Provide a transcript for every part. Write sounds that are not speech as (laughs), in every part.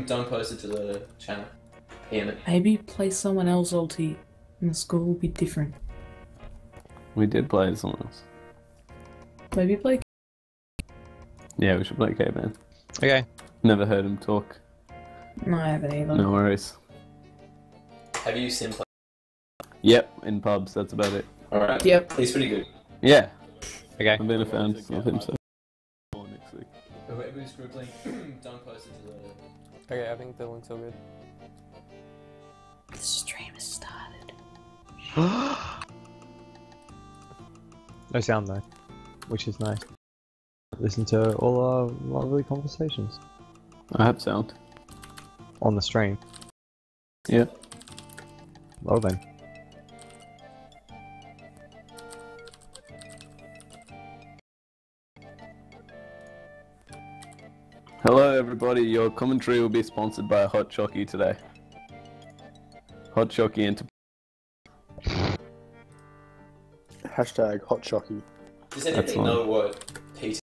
Don't post it to the channel. PM it. Maybe play someone else ulti, and the score will be different. We did play someone else. Maybe play. Yeah, we should play Caveman. Okay. Never heard him talk. No, I haven't either. No worries. Have you seen play? Yep, in pubs, that's about it. Alright. Yep. He's pretty good. Yeah, Okay. I've been a fan of him so. Next week. Whoever's group link, don't post it to the. Okay, I think the link's all good. The stream has started. (gasps) No sound though, which is nice. Listen to all our lovely conversations I have sound. on the stream. Yeah. Well then. Hello, everybody. Your commentary will be sponsored by Hot Chockey today. Hot Chockey Enter. Hashtag hot shocky. Does anybody fine. know what PT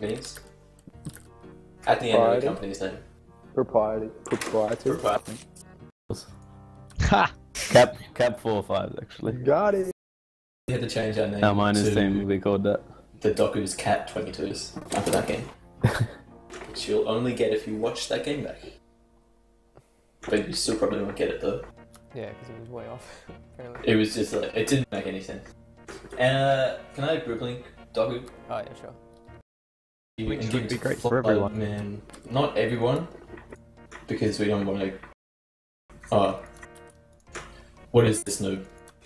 means? At the end of the company's name. Propriety. Proprietary. Proprietary. Ha! Cap Cap four or five actually. Got it. We had to change our name. Our miners to team will be called that. the Doku's Cat 22s after that game. Which you'll only get if you watch that game back. But you still probably won't get it though. Yeah, because it was way off, (laughs) apparently. It was just like, it didn't make any sense. Uh, can I group link Doku? Oh, yeah, sure. You Which would be it great for everyone. Man, not everyone, because we don't want to. Oh, what is this noob?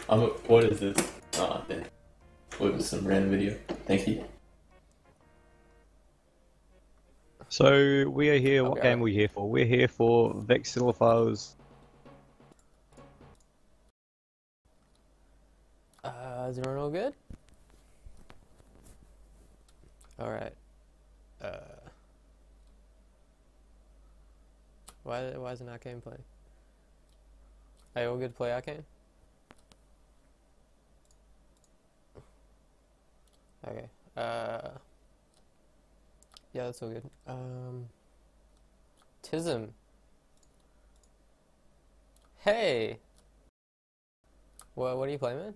I'm. A, what is this? Ah, there. What was some random video? Thank you. So we are here. What Okay. game are we here for? We're here for Vexillophiles. Uh, is everyone all good? Alright. Uh. Why, why isn't Arcane playing? Are you all good to play Arcane? Okay. Uh. Yeah, that's all good. Um. Tism. Hey! What, what do you playing, man?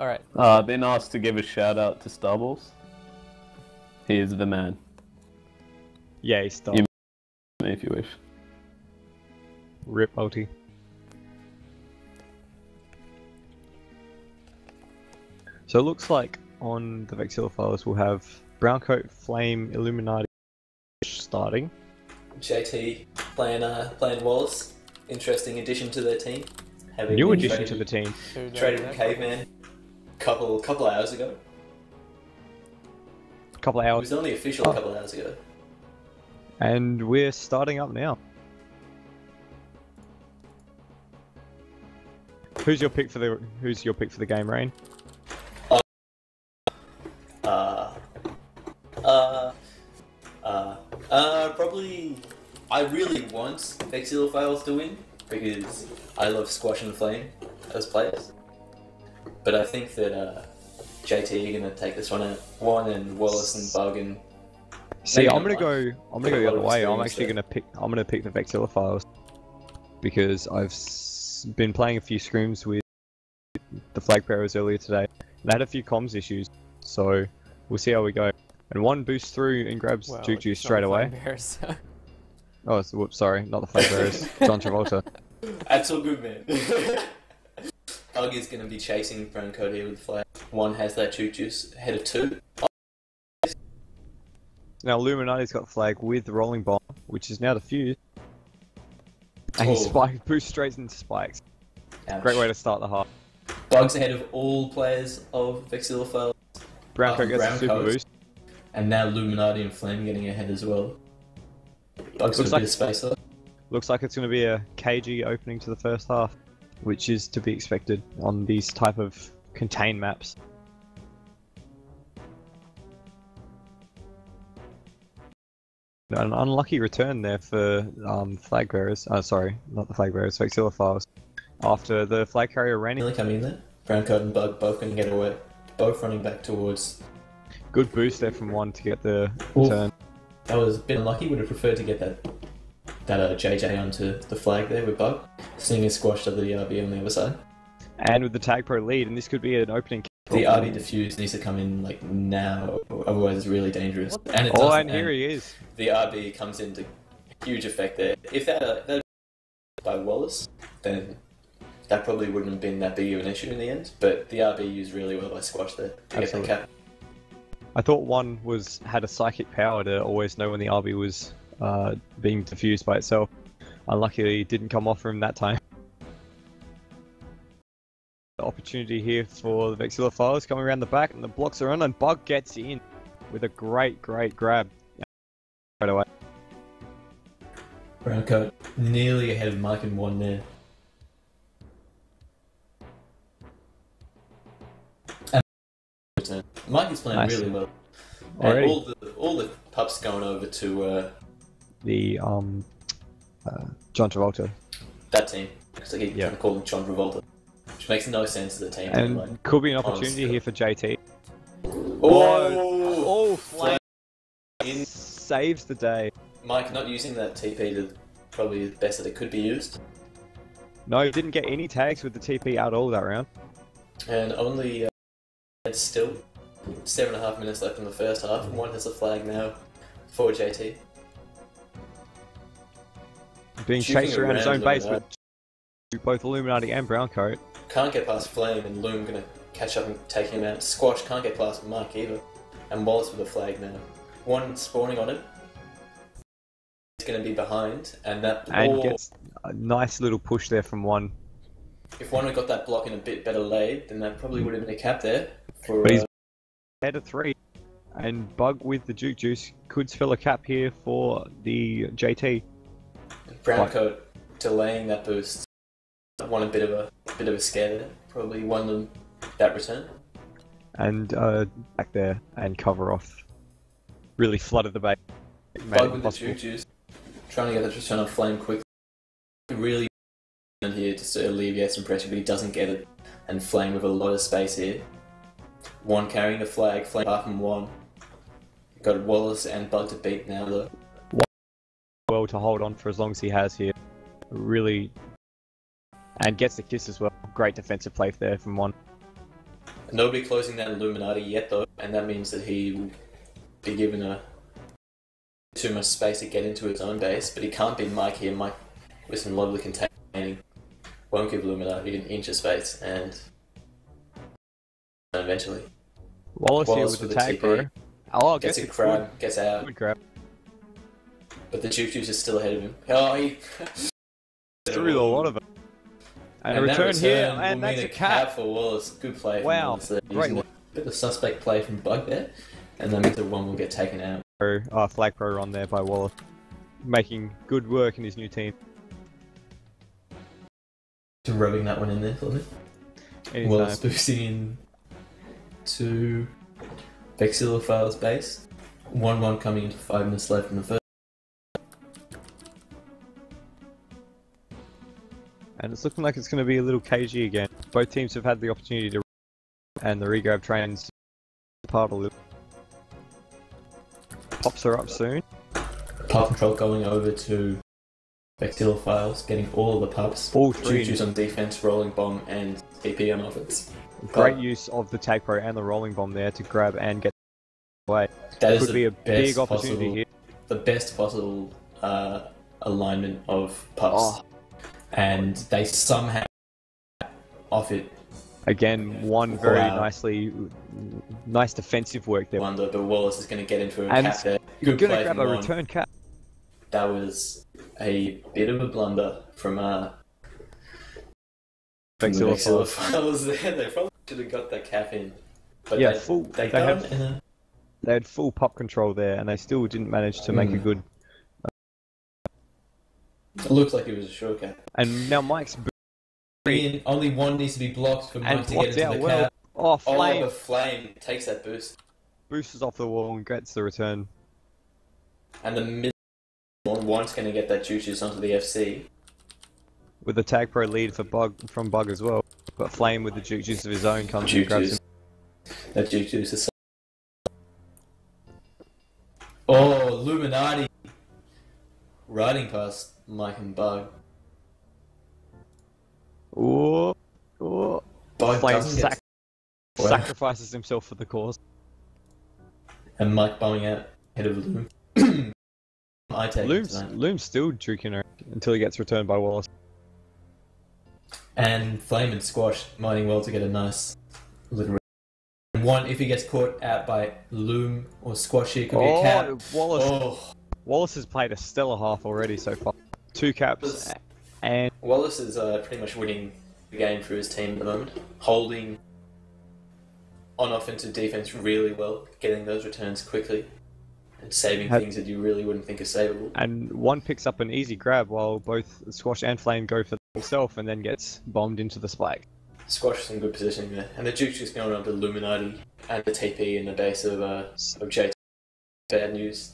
Alright. Uh, I've been asked to give a shout out to Starballs. He is the man, Yay! Stop. You- if you wish. Rip multi. So it looks like on the Vexillophiles we'll have Browncoat, Flame, Illuminati starting. JT playing uh, playing Wallace. Interesting addition to their team. Having New been addition to the team. Traded does with that? Caveman. Couple couple hours ago. Couple hours. It was only official Oh. a couple hours ago. And we're starting up now. Who's your pick for the Who's your pick for the game, Rain? Uh, uh, uh, uh, probably. I really want Vexillophiles to win because I love Squash and Flame as players. But I think that uh, JT are gonna take this one out. One and Wallace and Bug and See, I'm gonna go. I'm gonna go the Got a lot other way. I'm actually there. gonna pick. I'm gonna pick the Vexillophiles because I've s- been playing a few scrims with the flag bearers earlier today, and I had a few comms issues. So we'll see how we go. And one boosts through and grabs Well, Juju it's straight the away. Flame Bears, so- Oh, it's, whoops, sorry, not the flag bearers. John (laughs) Travolta. That's all good, man. (laughs) Bug is gonna be chasing Brown Cody with flag. One has that juke juice ahead of two. Now Illuminati's got flag with the rolling bomb, which is now defused. And he Oh. spike boost straight into spikes. Ouch. Great way to start the half. Bugs ahead of all players of Vexillophiles, Brown Oh, coat gets brown a super coat. boost. and now Illuminati and Flame getting ahead as well. Bugs Looks a like- bit of space left. Looks like it's going to be a KG opening to the first half, which is to be expected on these type of contained maps. An unlucky return there for um, flag bearers. Uh, sorry, not the flag bearers, Vexillophiles. After the flag carrier ran in, Nearly coming in there. Brown coat and Bug both going to get away. Both running back towards. good boost there from one to get the return. That was a bit unlucky. Would have preferred to get that that uh, JJ onto the flag there with Bug. Seeing his squashed to the RB on the other side. And with the tag pro lead, and this could be an opening. The RB diffuse needs to come in like now, otherwise it's really dangerous. And it Oh, and here he is. the RB comes into huge effect there. If that uh, that by Wallace, then that probably wouldn't have been that big of an issue in the end. But the RB used really well by Squash there to get cap. I thought one was had a psychic power to always know when the RB was uh, being diffused by itself. Unluckily, it didn't come off for him that time. The opportunity here for the Vexillophiles coming around the back, and the blocks are on, and Bug gets in with a great, great grab. Right away. Brown coat nearly ahead of Mike and one there. Mike is playing Nice. really well. All the all the pups going over to uh, The um, uh, John Travolta, that team because they keep Yeah. trying to call him John Travolta, which makes no sense to the team. and like, could be an honestly. opportunity here for JT. oh, Oh, flame in saves the day. Mike not using that TP to probably the best that it could be used, No, he didn't get any tags with the TP at all that round. and only uh, it's still seven and a half minutes left in the first half. One has a flag now for JT. Being Shooting chased around his own base with both Illuminati and Browncoat. Can't get past Flame, and Loom gonna catch up and take him out. Squash can't get past Mike either, and Wallace with a flag now. One spawning on it. He's gonna be behind, and that And gets a nice little push there from one. if one had got that block in a bit better laid, then that probably would have been a cap there. For, But he's uh, Head of three. And Bug with the Juke Juice could fill a cap here for the JT. Browncoat delaying that boost. Won a bit of a bit of a scare there. Probably won them that return. And uh, back there and cover off. Really flooded the base. Bug it with the impossible. juice. Trying to get that return on flame quickly. Really in here just to alleviate some pressure, but he doesn't get it. And flame with a lot of space here. One carrying the flag, flame half and one. Got Wallace and Bug to beat now though. Well to hold on for as long as he has here. Really. And gets the kiss as well. Great defensive play there from one. Nobody closing that Illuminati yet though, and that means that he will be given a too much space to get into his own base, but he can't beat Mike here. Mike with some lovely containing won't give Illuminati an inch of space and eventually Wallace, here Wallace with the with the tag, bro. Oh, gets gets a grab, gets out, good grab. But the Juke Juice is still ahead of him. Oh, he (laughs) Through a lot of it. And, a that return, here, and that's mean a cap. for Wallace. Good play. Wow, great a bit of suspect play from Bug there, and that means that one will get taken out. Uh, flag pro run there by Wallace. Making good work in his new team. To rubbing that one in there for me. Wallace boosting in to Vexillophile's base. 1 1 coming into 5 minutes left in the first. And it's looking like it's going to be a little KG again. Both teams have had the opportunity to and the regrab trains part a little. Pops are up soon. Pup Control going over to Vexillophiles, getting all of the pups. All three. Choo-choos on defense, rolling bomb, and PP on offense. Great use of the tag pro and the rolling bomb there to grab and get away. That is Could be a big opportunity possible, here. The best possible uh, alignment of pups. Oh, and they somehow off it Again, one very Wow. nicely, nice defensive work there. Wonder, but Wallace is going to get into a And cap there. You're Good gonna grab a Juan. return cap. That was a bit of a blunder from uh, from the. Vexillophiles (laughs) there. They probably should have got that cap in. But Yeah, they, full- They, they had- They had full pop control there, and they still didn't manage to make a Mm. good. It looks like it was a short cap. And now Mike's bo- only one needs to be blocked for and Mike to get into the well. Oh, Oh, flame the flame takes that boost. boosters off the wall and gets the return. And the mid one one's going to get that juices onto the FC. with the tag pro lead for Bug from Bug as well. But Flame with the juke juice of his own comes and grabs him. Juices. That juices is. Oh, Illuminati. Riding past Mike and Bug. Ooh, ooh. Flame doesn't sac- sacrifices himself for the cause. And Mike bombing out head of Loom. (clears throat) I take Loom's. Loom's still juking her until he gets returned by Wallace. And Flame and Squash mining well to get a nice little. One, if he gets caught out by Loom or Squash, here, it could be a. Oh, Wallace! Oh, Wallace has played a stellar half already so far. Two caps, Wallace- and Wallace is uh, pretty much winning the game for his team at the moment, holding on offensive defense really well, getting those returns quickly, and saving things that you really wouldn't think are savable. and one picks up an easy grab while both Squash and Flame go for himself and then gets bombed into the splag. Squash is in good positioning there, and the Duke's just going on to Illuminati and the TP in the base of uh, of JT. Bad news.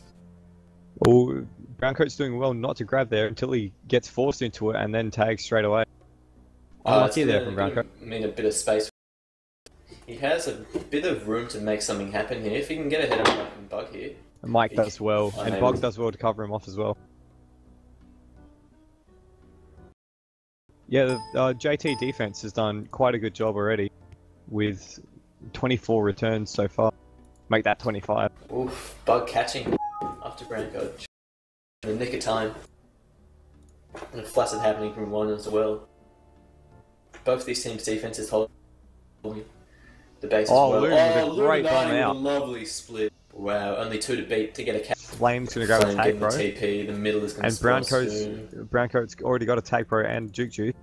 Oh, Browncoat's doing well not to grab there until he gets forced into it and then tags straight away. Uh, Unlucky it's there from Browncoat. gonna Mean a bit of space. He has a bit of room to make something happen here. If he can get ahead of Mike and Bug here, And Mike He- does well, I and know. Bug does well to cover him off as well. Yeah, the uh, JT defense has done quite a good job already, with 24 returns so far. Make that 25. oof, Bug catching after Branco in the nick of time. And a flaccid happening from one as well. Both these teams' defenses hold the base Oh, as well. With a oh, great bomb out. lovely split. Wow, only two to beat to get a cap. Flame's gonna grab a Flame tag getting pro, the TP. The middle is going and to Browncoat's. Browncoat's already got a tag pro and juke juice.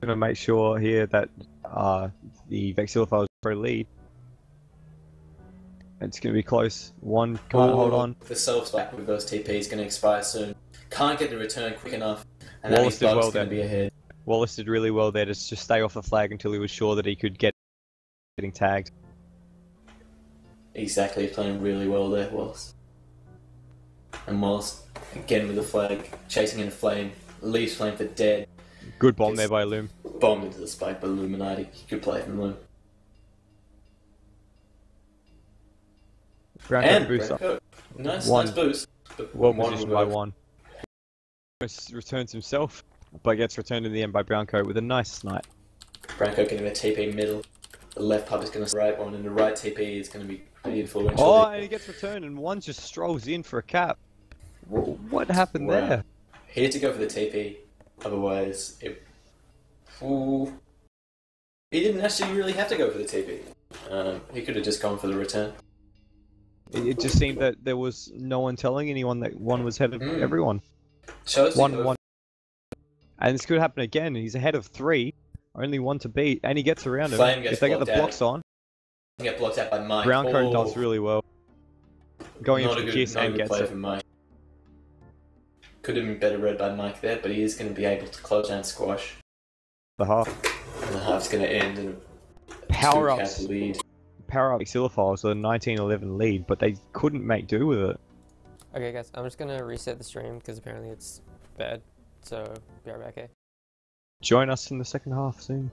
Gonna make sure here that uh, the pro lead. It's gonna be close. One can't hold on. The self back with those TP is going to expire soon. Can't get the return quick enough. And Wallace that did means well Bug's going to be ahead. Wallace did really well there to just stay off the flag until he was sure that he could get getting tagged. Exactly, playing really well there, Wallace. And Wallace, again with the flag, chasing in a flame, leaves flame for dead, Good bomb Yes. there by Loom. bombed into the spike by Illuminati. Good play from Loom. Browncoat And boost up. Nice, One. nice boost. But Well one positioned will by one. Returns himself, but gets returned in the end by Browncoat with a nice snipe. Branco getting the TP middle. The left pub is going to right one, and the right TP is going to be pretty influential. Oh, and he gets returned, and one just strolls in for a cap. Wh- What happened Wow. there? He had to go for the TP, otherwise it. Ooh. He didn't actually really have to go for the TP. Um, he could have just gone for the return. It, it just seemed that there was no one telling anyone that one was ahead of Hmm. everyone. Shows One, you one. And this could happen again. He's ahead of three, only one to beat, and he gets around him. Gets if they get the blocked out. blocks on, get blocked out by Mike. Browncoat oh, does really well. Going not into a the good, kiss and gets it. from Mike. Could have been better read by Mike there, but he is going to be able to close down squash. The half. And the half's going to end in a Power two-cap ups. lead. Power up Xylophiles with a 1911 lead, but they couldn't make do with it. Okay, guys, I'm just gonna reset the stream because apparently it's bad. So be right back, eh? Join us in the second half soon.